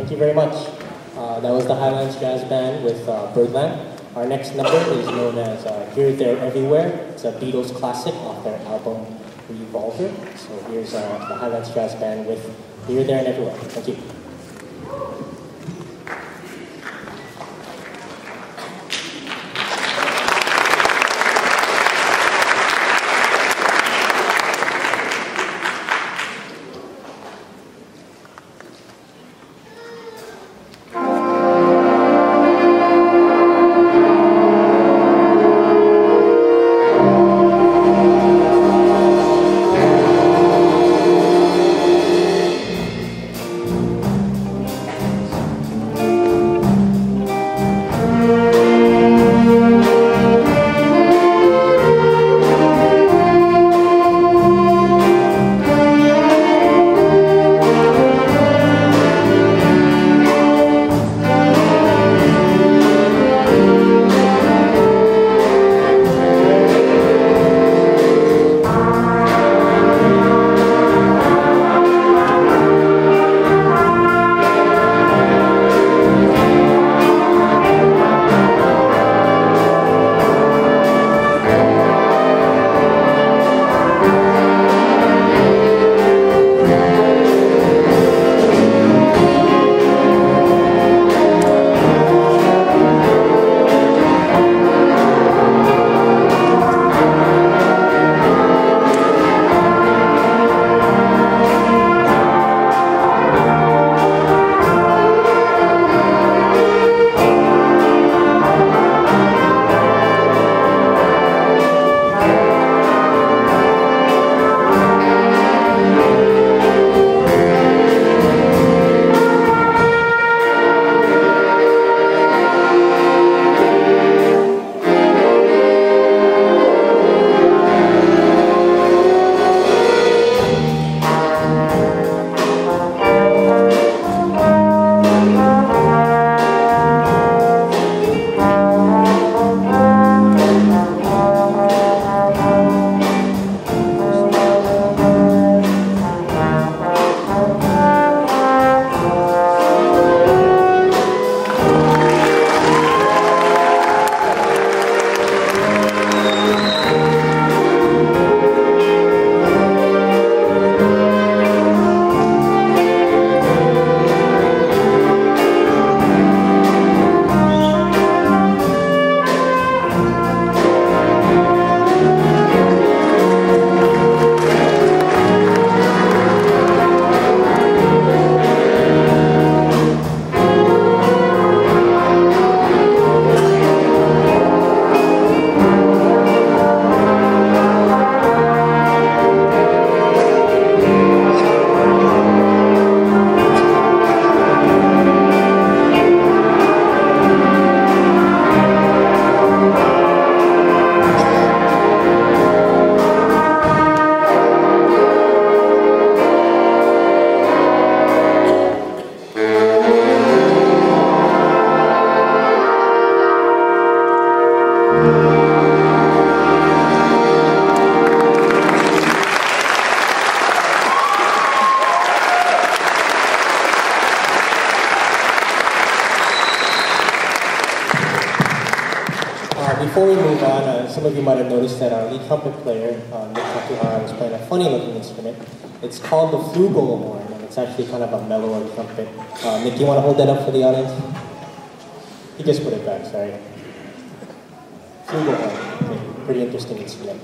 Thank you very much. Uh, that was the Highlands Jazz Band with uh, Birdland. Our next number is known as uh, Here, There, Everywhere. It's a Beatles classic off their album Revolver. So here's uh, the Highlands Jazz Band with Here, There, and Everywhere. Thank you. Before we move on, uh, some of you might have noticed that our lead trumpet player, uh, Nick Takehara, was playing a funny-looking instrument. It's called the flugelhorn, and it's actually kind of a mellower trumpet. Uh, Nick, do you want to hold that up for the audience? He just put it back, sorry. Flugelhorn, pretty interesting instrument.